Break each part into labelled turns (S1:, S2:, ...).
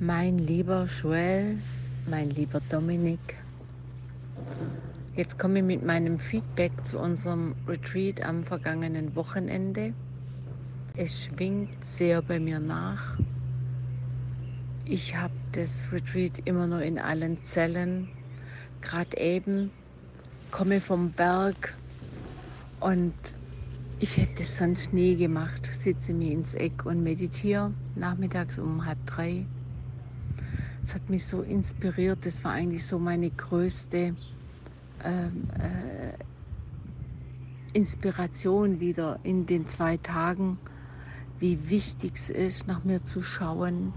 S1: Mein lieber Joel, mein lieber Dominik, jetzt komme ich mit meinem Feedback zu unserem Retreat am vergangenen Wochenende. Es schwingt sehr bei mir nach. Ich habe das Retreat immer noch in allen Zellen. Gerade eben komme vom Berg und ich hätte es sonst nie gemacht. Sitze mir ins Eck und meditiere nachmittags um halb drei es hat mich so inspiriert. Das war eigentlich so meine größte ähm, äh, Inspiration wieder in den zwei Tagen, wie wichtig es ist, nach mir zu schauen,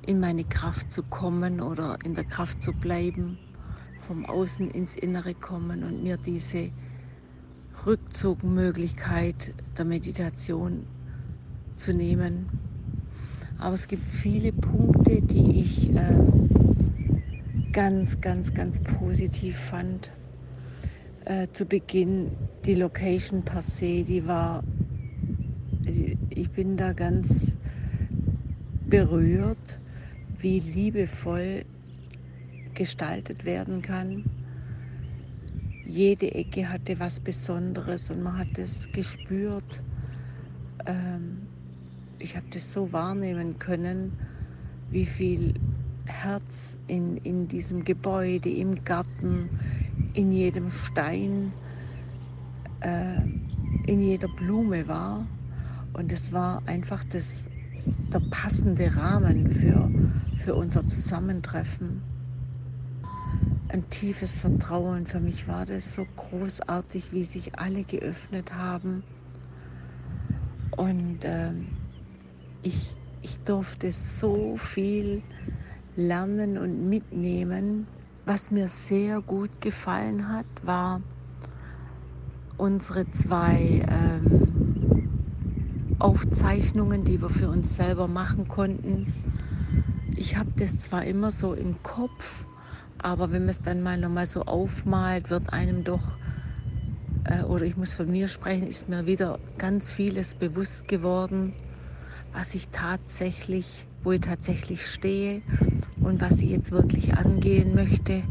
S1: in meine Kraft zu kommen oder in der Kraft zu bleiben, vom Außen ins Innere kommen und mir diese Rückzugmöglichkeit der Meditation zu nehmen. Aber es gibt viele Punkte, die ich äh, ganz, ganz, ganz positiv fand. Äh, zu Beginn die Location per se, die war, ich bin da ganz berührt, wie liebevoll gestaltet werden kann. Jede Ecke hatte was Besonderes und man hat es gespürt. Ähm, ich habe das so wahrnehmen können, wie viel Herz in, in diesem Gebäude, im Garten, in jedem Stein, äh, in jeder Blume war. Und es war einfach das, der passende Rahmen für, für unser Zusammentreffen. Ein tiefes Vertrauen. Für mich war das so großartig, wie sich alle geöffnet haben. Und äh, ich, ich durfte so viel lernen und mitnehmen. Was mir sehr gut gefallen hat, war unsere zwei ähm, Aufzeichnungen, die wir für uns selber machen konnten. Ich habe das zwar immer so im Kopf, aber wenn man es dann mal nochmal so aufmalt, wird einem doch, äh, oder ich muss von mir sprechen, ist mir wieder ganz vieles bewusst geworden was ich tatsächlich, wo ich tatsächlich stehe und was ich jetzt wirklich angehen möchte.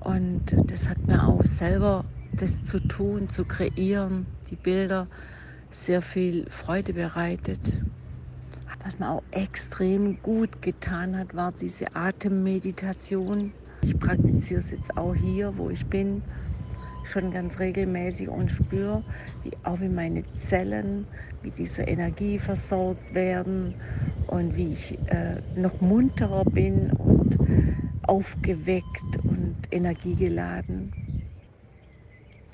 S1: Und das hat mir auch selber das zu tun, zu kreieren, die Bilder, sehr viel Freude bereitet. Was mir auch extrem gut getan hat, war diese Atemmeditation. Ich praktiziere es jetzt auch hier, wo ich bin schon ganz regelmäßig und spüre, wie auch wie meine Zellen mit dieser Energie versorgt werden und wie ich äh, noch munterer bin und aufgeweckt und energiegeladen.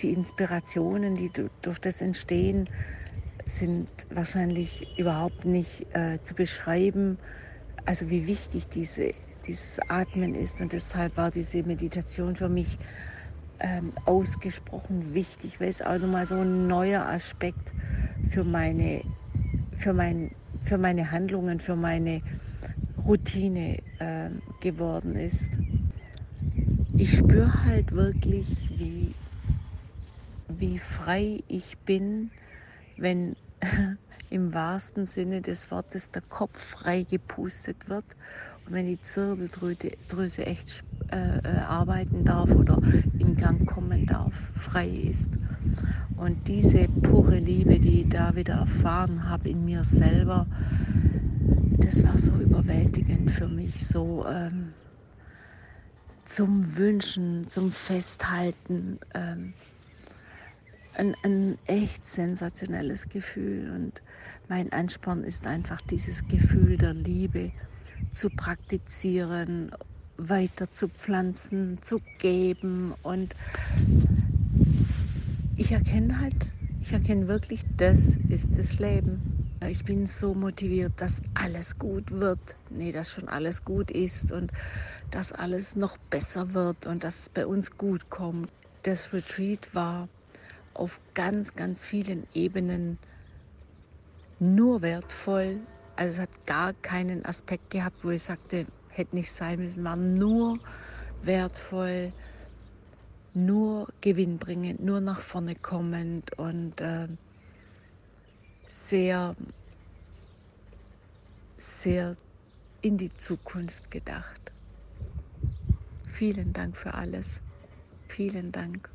S1: Die Inspirationen, die durch das entstehen, sind wahrscheinlich überhaupt nicht äh, zu beschreiben, also wie wichtig diese, dieses Atmen ist. Und deshalb war diese Meditation für mich ähm, ausgesprochen wichtig, weil es auch nochmal so ein neuer Aspekt für meine, für mein, für meine Handlungen, für meine Routine äh, geworden ist. Ich spüre halt wirklich, wie, wie frei ich bin, wenn im wahrsten Sinne des Wortes der Kopf frei gepustet wird und wenn die Zirbeldrüse echt äh, äh, arbeiten darf oder in Gang kommen darf, frei ist. Und diese pure Liebe, die ich da wieder erfahren habe in mir selber, das war so überwältigend für mich, so ähm, zum Wünschen, zum Festhalten. Ähm, ein, ein echt sensationelles Gefühl. Und mein Ansporn ist einfach dieses Gefühl der Liebe zu praktizieren weiter zu pflanzen, zu geben. Und ich erkenne halt, ich erkenne wirklich, das ist das Leben. Ich bin so motiviert, dass alles gut wird. Nee, dass schon alles gut ist und dass alles noch besser wird und dass es bei uns gut kommt. Das Retreat war auf ganz, ganz vielen Ebenen nur wertvoll. Also es hat gar keinen Aspekt gehabt, wo ich sagte, hätte nicht sein müssen, war nur wertvoll, nur gewinnbringend, nur nach vorne kommend und äh, sehr, sehr in die Zukunft gedacht. Vielen Dank für alles. Vielen Dank.